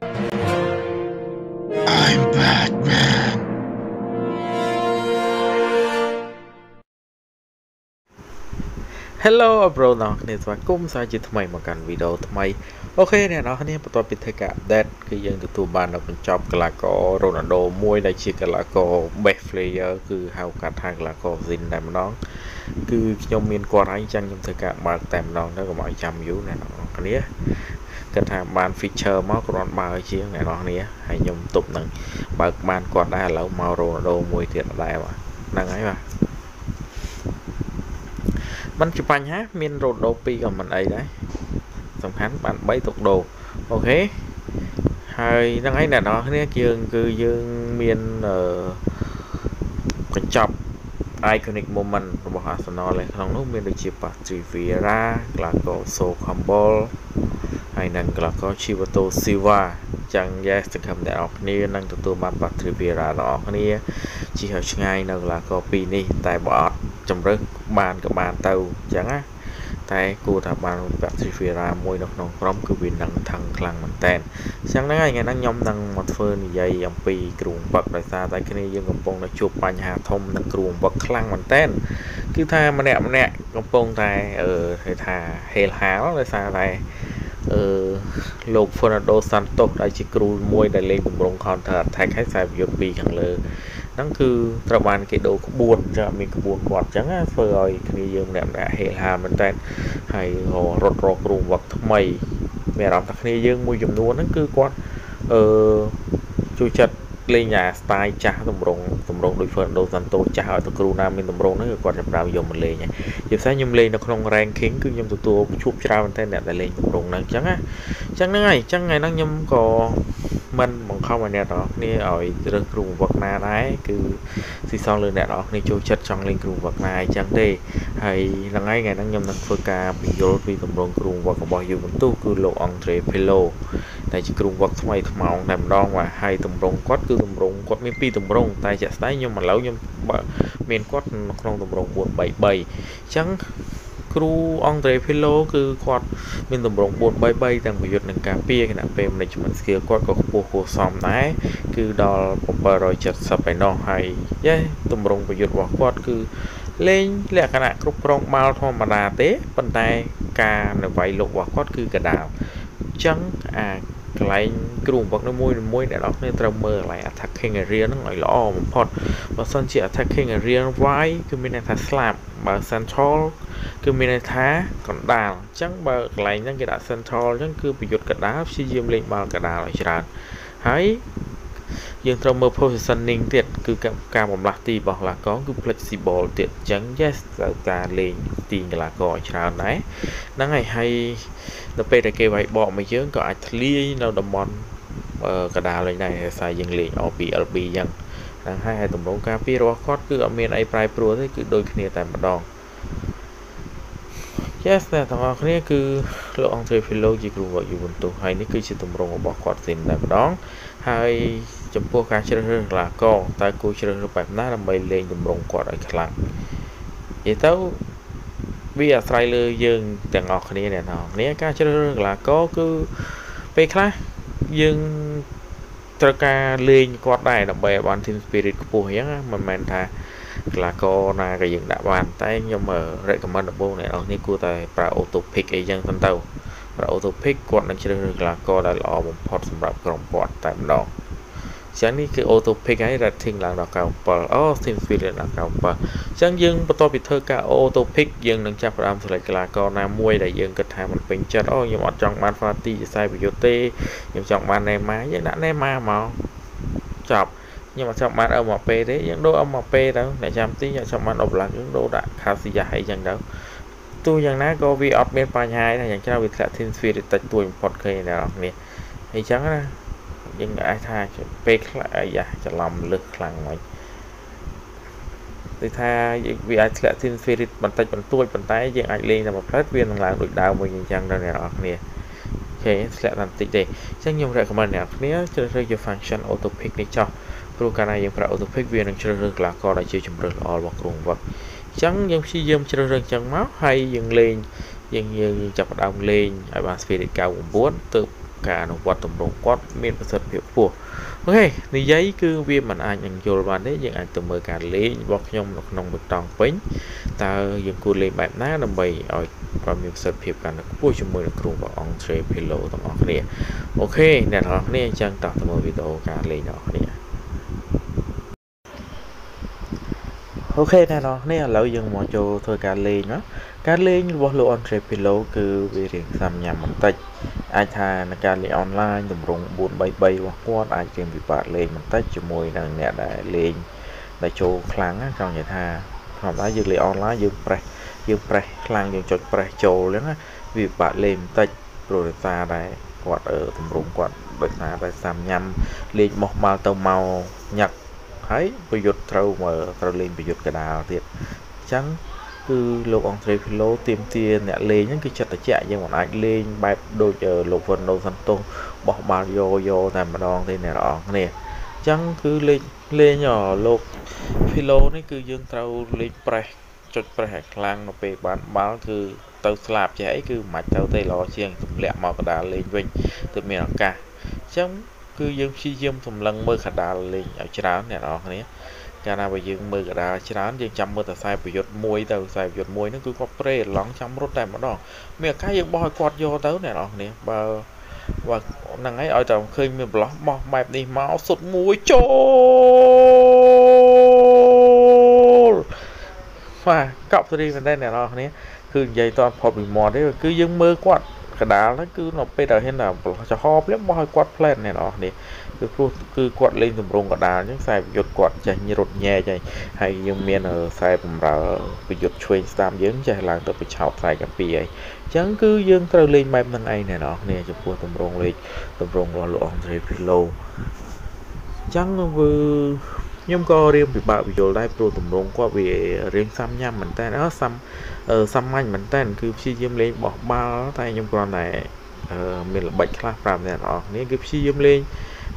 I'm Batman. Hello ប្រូបងប្អូនស្វាគមន៍សាជាថ្មីមកកាន់វីដេអូថ្មីអូខេអ្នកនរគ្នាបន្ទាប់ពីធ្វើការ update គឺយើងទទួលបាននៅបញ្ចប់កីឡាករ Ronaldo មួយដែលជាកីឡាករ best player គឺហៅកាត់ថាកីឡាករ Zin តែម្ដងគឺខ្ញុំមានគាត់ហើយអញ្ចឹងខ្ញុំធ្វើការបើកតែម្ដងទៅកុំឲ្យចាំយូរអ្នកនរគ្នា គាត់ថាបាន feature មកគ្រាន់បើជាងអ្នកនរគ្នាហើយខ្ញុំទប់នឹងបើកបានគាត់ដែរឥឡូវមក Ronaldo មួយទៀតដែរបាទហ្នឹងហើយបាទมันជាបញ្ហាមានរ៉ូដូ2ក៏មិនអីដែរសំខាន់បាន3ទុកដូអូខេហើយហ្នឹងហើយអ្នកនរគ្នាយើងគឺយើងមានអឺកញ្ចប់ iconic moment របស់ Arsenal នៅក្នុងនោះមានដូចជា Patrick Vieira, Glago So Campbell ហើយនិង Glago Chivato Silva ចឹង yes សង្ឃឹមអ្នកនរគ្នានឹងទទួលបាន Patrick Vieira ទាំងអស់គ្នាជិះឲ្យឆ្ងាយនៅ Glago 2នេះ តែបើអត់ជំរើសបានក៏បានទៅអញ្ចឹងណាតែគួរថាបានពាក់ Trivera មួយនៅក្នុងក្រុមគឺវានឹងថឹងខ្លាំងមែនតើអញ្ចឹងហ្នឹងហើយថ្ងៃហ្នឹងខ្ញុំនឹងមកធ្វើនិយាយអំពីគ្រូបង្វឹកដោយសារតែគ្នាយើងកំពុងតែជួបបញ្ហាធំនឹងគ្រូបង្វឹកខ្លាំងមែនតើគឺថាម្នាក់ម្នាក់កំពុងតែអឺគេថាហេលហាលដោយសារតែ អឺលោក Fernando Santos ដែលជាគ្រូមួយដែលលេងទម្រង់ counter attack ហើយខ្សែប្រយុទ្ធពីរខាងលើហ្នឹងគឺត្រូវបានគេដូរក្បួនចឹងមានក្បួនគាត់ចឹងធ្វើឲ្យគ្នាយើងម្នាក់ម្នាក់ហេលហាមែនតើហើយរត់រកគ្រូវឹកថ្មីមានអារម្មណ៍ថាគ្នាយើងមួយចំនួនហ្នឹងគឺគាត់អឺជួយចិត្ត លេងអា style ចាស់តម្រងតម្រងដូច Fernando Santos ចាស់ឲ្យទៅគ្រូណាមានតម្រងហ្នឹងគឺគាត់ចាប់ផ្ដើមយកមកលេងហើយជាពិសេសខ្ញុំលេងនៅក្នុង ranking គឺខ្ញុំទទួលជួបច្រើនមែនតើអ្នកដែលលេងតម្រងហ្នឹងអញ្ចឹងណាអញ្ចឹងហ្នឹងហើយអញ្ចឹងថ្ងៃហ្នឹងខ្ញុំក៏មិនបង្ខំឲ្យអ្នកទាំងអស់គ្នាឲ្យរើសគ្រូបង្វឹកណាដែរគឺស៊ីសងលើអ្នកទាំងអស់គ្នាចូលចិត្តចង់លេងគ្រូបង្វឹកណាអញ្ចឹងទេហើយថ្ងៃថ្ងៃហ្នឹងខ្ញុំនឹងធ្វើការបញ្យល់ពីទម្រង់គ្រូបង្វឹករបស់យូវិនទូសគឺលោកអង់ ត្រេភេឡូដែលជាគ្រូបង្វឹកថ្មីថ្មោងតែម្ដងបាទហើយទម្រង់គាត់គឺទម្រង់គាត់មានពីរទម្រង់តែជាក់ស្ដែងខ្ញុំឥឡូវខ្ញុំមានគាត់ក្នុងទម្រង់433អញ្ចឹងគ្រូអង់ត្រេភីឡូគឺគាត់មានតម្រង433ទាំងប្រយុទ្ធនិងការពារគណៈពេល management skill គាត់ក៏ខ្ពស់គួរសមដែរគឺដល់770ឯណោះហើយយេតម្រងប្រយុទ្ធរបស់គាត់គឺលេងលក្ខណៈគ្រប់គ្រងបាល់ធម្មតាទេប៉ុន្តែការនវាយលោករបស់គាត់គឺកដាលអញ្ចឹងអា កន្លែងគ្រូបង្វឹកមួយមួយអ្នកនរគ្នាត្រូវមើលកន្លែង attacking area ហ្នឹងឲ្យល្អបំផុតបើសិនជា attacking area វាយគឺមានន័យថាស្លាប់បើ central គឺមានន័យថាកណ្ដាលអញ្ចឹងបើកន្លែងហ្នឹងគេដាក់ central អញ្ចឹងគឺប្រយុទ្ធកណ្ដាលព្យាយាមលេងបាល់កណ្ដាលឲ្យច្រើនហើយយើងត្រូវមើល positioning ទៀត គឺការបំលាស់ទីរបស់កីឡាករគឺ flexible ទៀតអញ្ចឹង yes ត្រូវការលេងទីកីឡាករឲ្យច្រើនដែរហ្នឹងហើយហើយដល់ពេលដែលគេវាយបកមកយើងក៏អាចធ្លាយនៅតំបន់កដាលលេងដែរដោយសារយើងលេង OPLB អញ្ចឹងហ្នឹងហើយហើយតម្រងការពីរបស់គាត់គឺអត់មានអីប្រែប្រួលទេគឺដូចគ្នាតែម្ដង Yes អ្នកទាំងអស់គ្នាគឺលោកអង្គត្រី Philo ជាគ្រូរបស់ Juventus ហើយនេះគឺជាទម្រង់របស់គាត់សិនតែម្ដង ហើយចំពោះការជ្រើសរើសកីឡាករតើគួរជ្រើសរើសបែបណាដើម្បីលេងទម្រង់គាត់ឲ្យខ្លាំងនិយាយទៅវាអាស្រ័យលើយើងទាំងអស់គ្នាអ្នកនរគ្នាការជ្រើសរើសកីឡាករគឺពេលខ្លះយើងត្រូវការលេងគាត់ដែរដើម្បីឲ្យបាន team spirit ខ្ពស់អញ្ចឹងមិនមែនថាកីឡាករណាក៏យើងដាក់បានតែខ្ញុំ recommend ដំបូងអ្នកនរគ្នាគួរតែប្រើ auto pick អីចឹងទៅ ប្រើ auto pick គាត់នឹងជ្រើសរើសកីឡាករដែលល្អបំផុតសម្រាប់ក្រុមគាត់តែម្ដងចឹងនេះគឺ auto pick ហើយ rating ឡើងដល់97អូ team spirit ដល់97អញ្ចឹងយើងបន្ទាប់ពីធ្វើការ auto pick យើងនឹងចាប់ផ្ដើម select កីឡាករណាមួយដែលយើងគិតថាมันពេញចិត្តអូខ្ញុំអត់ចង់បាន Fati ជាខ្សែប្រយុទ្ធទេខ្ញុំចង់បាន Neymar យើងដាក់ Neymar មកចប់ខ្ញុំអត់ចង់បាន MAP ទេយើងដូរ MAP ទៅអ្នកចាំទីខ្ញុំចង់បាន Oblak យើងដូរដាក់ Casillas អីចឹងទៅ ទោះយ៉ាងណាក៏វាអត់មានបញ្ហាដែរយ៉ាងច្រើនវាធ្លាក់ team spirit តិចតួចបំផុតឃើញអ្នកនរគ្នាអញ្ចឹងណាយើងអាចថាពេលខ្លះអាយ៉ាច្រឡំលឹះខ្លាំងមកដូចថាវាអាចធ្លាក់ team spirit បន្តិចបន្តួចប៉ុន្តែយើងអាចលេងតែមួយផ្លែតវានឹងឡើងដូចដើមវិញអញ្ចឹងដល់អ្នកនរគ្នាអូខេធ្លាក់តែបន្តិចទេអញ្ចឹងខ្ញុំ recommend អ្នកគ្នាជ្រើសរើសយក function auto pick នេះចោះព្រោះកាលណាយើងប្រើ auto pick វានឹងជ្រើសរើសកីឡាករដែលជាជំរើសល្អរបស់ក្រុមវឹកអញ្ចឹងយើងព្យាយាមជ្រើសរើសអញ្ចឹងមកហើយយើងលេងយើងយើងចាប់ផ្ដើមលេងឲ្យបាន spirit 99ទើបការអនុវត្តទម្រង់គាត់មានប្រសិទ្ធភាពខ្ពស់អូខេនិយាយគឺវាមិនអាចនឹងយល់បានទេយើងអាចទៅមើលការលេងរបស់ខ្ញុំនៅក្នុងបេតុងពេញតើយើងគួរលេងបែបណាដើម្បីឲ្យគាត់មានប្រសិទ្ធភាពកាន់តែខ្ពស់ជាមួយនឹងគ្រូរបស់អង្គ Trade Pillow ទាំងអស់គ្នាអូខេអ្នកទាំងអស់គ្នាអញ្ចឹងតោះទៅមើលវីដេអូការលេងរបស់គ្នា អូខេអ្នកនរគ្នាឥឡូវយើងមកចូលធ្វើការលេងណាការលេងរបស់លោក Andre Pilo គឺវារៀងសាំញ៉ាំបន្តិចអាចថានៅការលេងអនឡាញតម្រង់433របស់គាត់អាចរៀងពិបាកលេងបន្តិចជាមួយនឹងអ្នកដែលលេងដែលចូលខ្លាំងចង់និយាយថាធម្មតាយើងលេងអនឡាញយើងប្រេះយើងប្រេះខ្លាំងយើងចុចប្រេះចូលអញ្ចឹងវាពិបាកលេងបន្តិចព្រោះដោយសារតែគាត់តម្រង់គាត់ដោយសារតែសាំញ៉ាំលេងមកមកទៅមកញឹក ហើយប្រយុទ្ធត្រូវមកត្រូវលេងប្រយុទ្ធកដាលទៀតអញ្ចឹងគឺលោកអង់ត្រីភីឡូទៀមទាអ្នកលេងហ្នឹងគឺចិត្តត្រជាក់យើងមិនអាចលេងបែបដូចលោកវ៉ាន់ណូសាន់តូសបោះបាល់យោយោតែម្ដងទេអ្នកនរអគ្នាអញ្ចឹងគឺលេងលេងលោកភីឡូនេះគឺយើងត្រូវលេងប្រេះចុចប្រេះឲ្យខ្លាំងនៅពេលបានបាល់គឺទៅស្លាប់ចេះអីគឺមិនទៅទេល្អជាងទម្លាក់មកកដាលលេងវិញទើបមានឱកាសអញ្ចឹង គឺយើងព្យាយាមសម្លឹងមើលកដាលលេងឲ្យច្រើនអ្នកនរគ្នាកាលណាបើយើងមើលកដាលច្រើនយើងចាំមើលតែខ្សែប្រយុទ្ធមួយទៅខ្សែប្រយុទ្ធមួយហ្នឹងគឺគាត់ប្រេឡងចាំរត់តែម្ដងមានឱកាសយើងបោះឲ្យគាត់យកទៅអ្នកនរគ្នាបើបើហ្នឹងហើយឲ្យតែឃើញមានប្រឡោះបោះបែបនេះមកសុទ្ធមួយចូលបាទកប់សេរីមែនទេអ្នកនរគ្នាគឺនិយាយតផុតពីមាត់ទេគឺយើងមើលគាត់ កដាលហ្នឹងគឺនៅពេលដែលហ៊ានតែចំហភ្លាមបោះឲ្យគាត់ផ្លែតអ្នកនរគ្នាគឺព្រោះគឺគាត់លេងទម្រង់កដាលអញ្ចឹងខ្សែប្រយុទ្ធគាត់ចេះរត់ញែកហើយហើយយើងមានខ្សែបំរើប្រយុទ្ធឆ្វេងស្ដាំយើងចេះឡើងទៅបញ្ឆោតខ្សែកាពីហើយអញ្ចឹងគឺយើងត្រូវលេងបែបហ្នឹងឯងអ្នកនរគ្នាចំពោះទម្រង់លេខទម្រង់របស់លោកអង់ដ្រេភីឡូអញ្ចឹងគឺ ខ្ញុំក៏រៀងពិបាកបញ្យល់ដែរព្រោះទម្រង់គាត់វារៀងសាំញ៉ាំមែនតើអឺសាំសាមញ្ញមែនតើគឺព្យាយាមលេងបោះបាល់តែខ្ញុំគ្រាន់តែមានល្បិចខ្លះប្រាប់អ្នកនរគ្នាគឺព្យាយាមលេង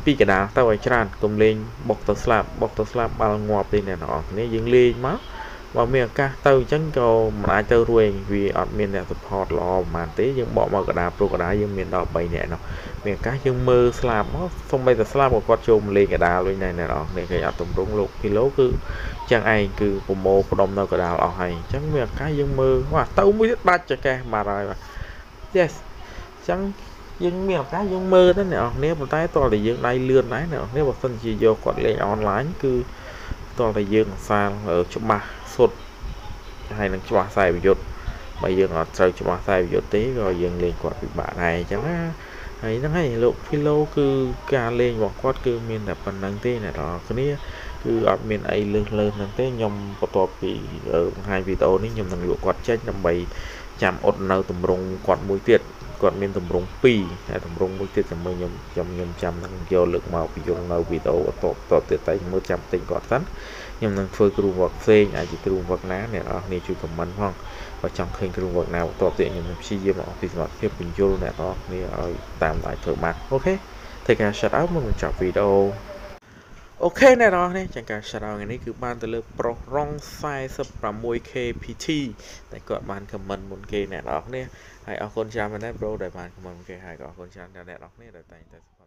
ពីកណ្ដាលទៅឲ្យច្រើនកុំលេងបុកទៅស្លាប់បុកទៅស្លាប់បាល់ងាប់ទេអ្នកនរគ្នាយើងលេងមក បើមានឱកាសទៅអញ្ចឹងក៏មិនអាចទៅរួយវាអត់មានអ្នក support ល្អប្រហែលទេយើងបកមកកដាប្រូកដាយើងមានដល់3នាក់នោះមានឱកាសយើងមើលស្លាប់មកសូម្បីតែស្លាប់ក៏គាត់ចូលមកលេងកដាវិញដែរអ្នកនរគ្នាគេអត់តម្រង់លោកគីឡូគឺចឹងឯងគឺប្រម៉ូផ្ដុំនៅកដាលអស់ហើយអញ្ចឹងមានឱកាសយើងមើលបាទទៅមួយទៀតដាច់ចកេះបាត់ហើយបាទ yes អញ្ចឹងយើងមានឱកាសយើងមើលទៅអ្នកនរគ្នាប៉ុន្តែតើតែយើងដៃលឿនដែរអ្នកនរគ្នាបើសិនជាយកគាត់លេងអនឡាញគឺតើតែយើងអសាលច្បាស់ សុទ្ធហើយនឹងច្បាស់ខ្សែប្រយុទ្ធបើយើងអត់ត្រូវច្បាស់ខ្សែប្រយុទ្ធទេក៏យើងលេងគាត់ពិបាកដែរអញ្ចឹងណាហើយហ្នឹងហើយលោក Philo គឺការលេងរបស់គាត់គឺមានតែប៉ុណ្្នឹងទេអ្នកនរគ្នាគឺអត់មានអីលើសលើសហ្នឹងទេខ្ញុំបន្ទាប់ពីបង្ហាញវីដេអូនេះខ្ញុំនឹងលក់គាត់ចេញដើម្បីចាំអត់នៅតម្រងគាត់មួយទៀតគាត់មានតម្រង2ហើយតម្រងមួយទៀតជាមួយខ្ញុំខ្ញុំខ្ញុំចាំនឹងយកលើកមកបញ្យល់នៅវីដេអូបន្តបន្តទៀតតែមើលចាំទិញគាត់សិន ខ្ញុំនឹងធ្វើគ្រូវឹកផ្សេងអាចជាគ្រូវឹកណាអ្នកនរគ្នាជួយខមមិនផងបើចង់ឃើញគ្រូវឹកណាបន្តទៀតខ្ញុំនឹងព្យាយាមអស់ពីសមត្ថភាពបញ្យល់អ្នកនរគ្នាឲ្យតាមអាចធ្វើបានអូខេធ្វើការ shout out មុននឹងចប់វីដេអូអូខេអ្នកនរនេះចឹងការ shout out ថ្ងៃនេះគឺបានទៅលើប្រុសរង 46k PT តែគាត់បាន comment មុនគេអ្នកនរនេះហើយអរគុណច្រើនមែនទេប្រូដែលបាន comment មុនគេហើយក៏អរគុណច្រើនដល់អ្នកនរនេះដែលតែងតែ